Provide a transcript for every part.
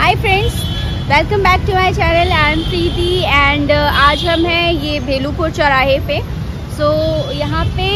Hi friends, welcome back to my channel. I am Preeti and uh, आज हम हैं ये भेलूपुर चौराहे पे। सो so, यहाँ पे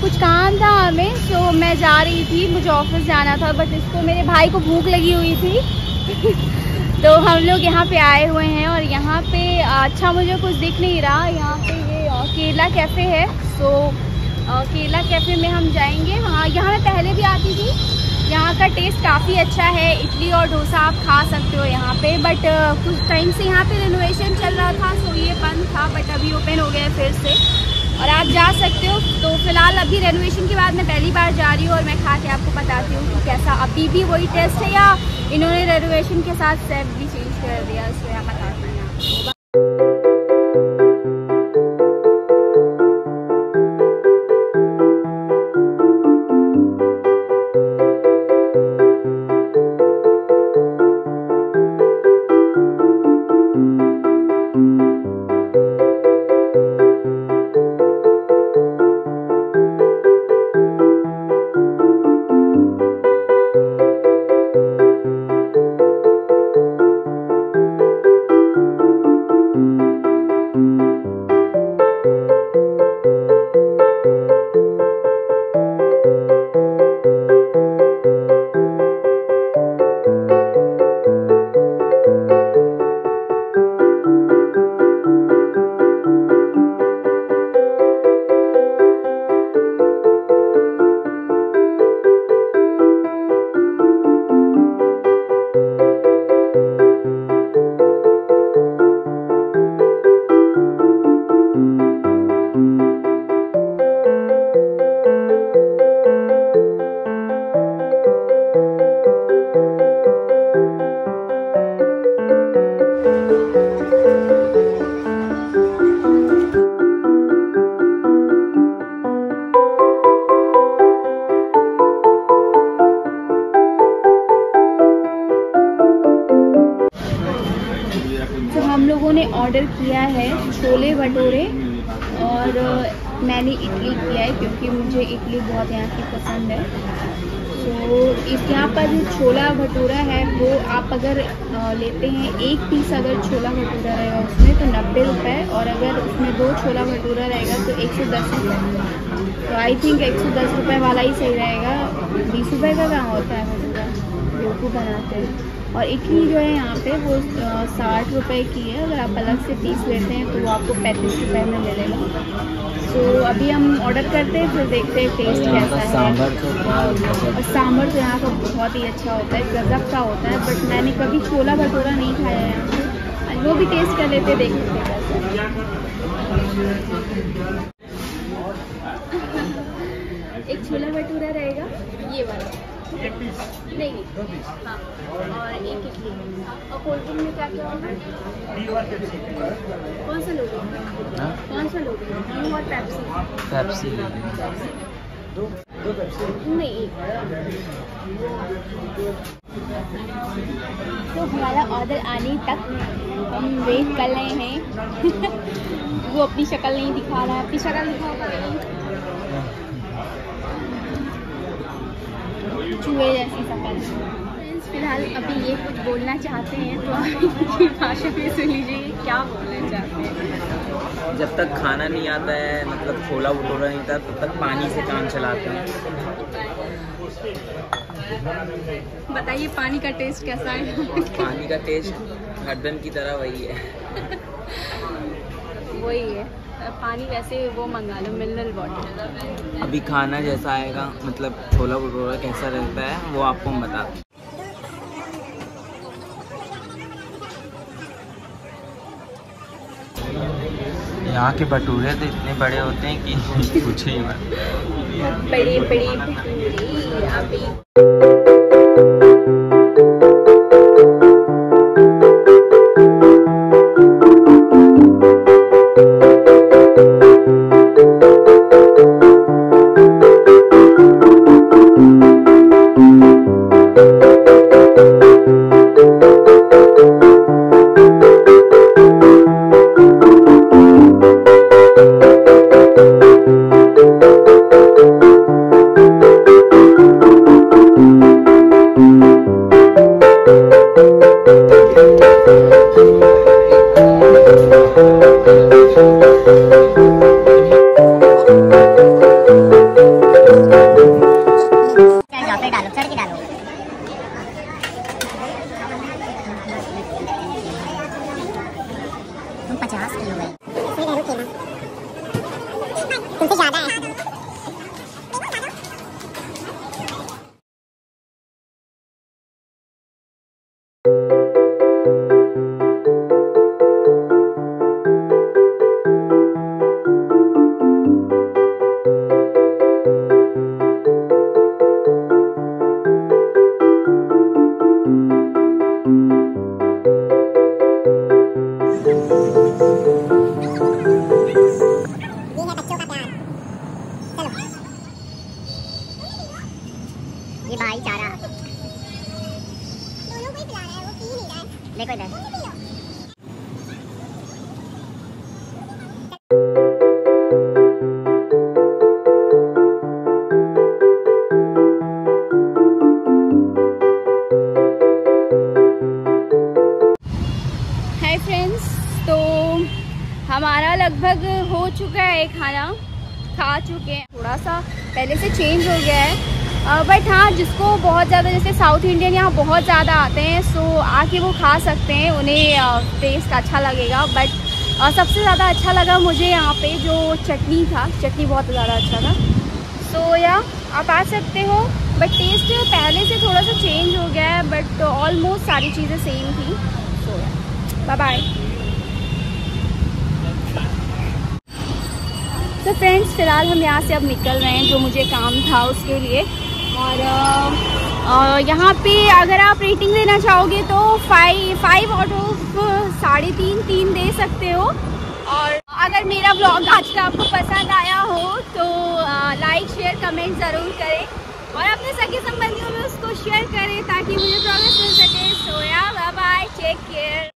कुछ काम था हमें। सो so, मैं जा रही थी मुझे ऑफ़िस जाना था बट इसको मेरे भाई को भूख लगी हुई थी। तो हम लोग यहाँ पे आए हुए हैं और यहाँ पे अच्छा मुझे कुछ दिख नहीं रहा। यहाँ पे ये केरला कैफ़े है। सो so, केरला कैफ़े में हम जाएँगे। वहाँ यहाँ मैं पहले भी आती थी। यहाँ का टेस्ट काफ़ी अच्छा है। इडली और डोसा आप खा सकते हो यहाँ पे बट कुछ टाइम से यहाँ पे रिनोवेशन चल रहा था सो ये बंद था बट अभी ओपन हो गया फिर से। और आप जा सकते हो तो फ़िलहाल अभी रेनोवेशन के बाद मैं पहली बार जा रही हूँ और मैं खा के आपको बताती हूँ कि कैसा। अभी भी वही टेस्ट है या इन्होंने रेनोवेशन के साथ सेप भी चेंज कर दिया इसको यहाँ बताती लोगों ने ऑर्डर किया है छोले भटूरे और मैंने इडली किया है क्योंकि मुझे इडली बहुत यहाँ की पसंद है। तो इस यहाँ पर जो छोला भटूरा है, वो आप अगर लेते हैं, एक पीस अगर छोला भटूरा रहेगा उसमें तो नब्बे रुपये और अगर उसमें दो छोला भटूरा रहेगा तो एक सौ दस रुपये तो आई थिंक एक सौ दस रुपये वाला ही सही रहेगा। बीस रुपये का कहाँ होता है भटूरा? बेवकूफ़ बनाते हैं। और इडली जो है यहाँ पे वो साठ रुपए की है। अगर आप अलग से पीस लेते हैं तो वो आपको पैंतीस रुपए में मिलेगा। तो अभी हम ऑर्डर करते हैं फिर देखते हैं टेस्ट कैसा है। सांभर तो और सांभर तो यहाँ का बहुत ही अच्छा होता है गज़ब का होता है बट मैंने कभी छोला भटूरा नहीं खाया है यहाँ पे। वो भी टेस्ट कर लेते देख लेते। एक छोला भटूरा रहेगा ये वाला। नहीं। हाँ और एक इडली और कोल्ड ड्रिंक में क्या क्या होगा? कौन सा लोगे? हाँ? कौन सा लोगे? ड्यू और पेप्सी लेंगे। नहीं। तो हमारा ऑर्डर आने तक हम वेट कर रहे हैं। वो अपनी शक्ल नहीं दिखा रहा है। अपनी शक्ल दिखा चूहे जैसी शक्ल Friends, फ़िलहाल अभी ये कुछ बोलना चाहते हैं तो आप इनकी भाषा में सुन लीजिए क्या बोलना चाहते हैं। जब तक खाना नहीं आता है मतलब छोला भटूरा नहीं था तब तक पानी से काम चलाते हैं। बताइए पानी का टेस्ट कैसा है? पानी का टेस्ट हरदम की तरह वही है। वही है। पानी वैसे वो मंगा लो मिनरल वाटर अभी खाना जैसा आएगा मतलब छोला भटूरा कैसा रहता है वो आपको हम बता यहाँ के भटूरे तो इतने बड़े होते हैं कि पूछो ही मत। बड़े बड़े भटूरे तुमसे ज़्यादा है ये हमारा लगभग हो चुका है खाना खा चुके हैं। थोड़ा सा पहले से चेंज हो गया है। बट हाँ जिसको बहुत ज़्यादा, जैसे साउथ इंडियन यहाँ बहुत ज़्यादा आते हैं सो आके वो खा सकते हैं, उन्हें टेस्ट अच्छा लगेगा। बट सबसे ज़्यादा अच्छा लगा मुझे यहाँ पे जो चटनी था। चटनी बहुत ज़्यादा अच्छा था। सो या आप आ सकते हो बट टेस्ट पहले से थोड़ा सा चेंज हो गया है बट ऑलमोस्ट सारी चीज़ें सेम थी। सो या बाय तो फ्रेंड्स फ़िलहाल हम यहाँ से अब निकल रहे हैं, जो मुझे काम था उसके लिए। और यहाँ पे अगर आप रेटिंग देना चाहोगे तो फाइव फाइव आउट ऑफ़ साढ़े तीन तीन दे सकते हो। और अगर मेरा ब्लॉग आज का आपको पसंद आया हो तो लाइक शेयर कमेंट ज़रूर करें। और अपने सगे संबंधियों में उसको शेयर करें, ताकि मुझे प्रोग्रेस मिल सके। सोया बाय टेक केयर